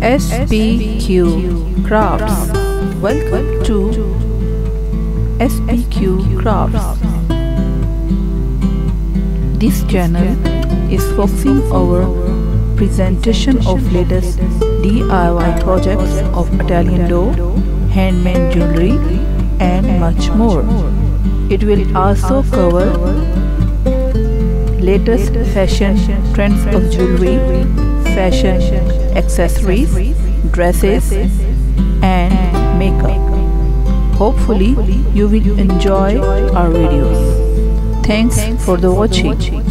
SPQ Crafts. Welcome to SPQ Crafts. This channel is focusing our presentation of latest DIY projects of Italian dough, handmade jewelry, and much more. It will also cover latest fashion trends of jewelry, fashion accessories, dresses, and makeup. Hopefully, you will enjoy our videos. Thanks for the watching.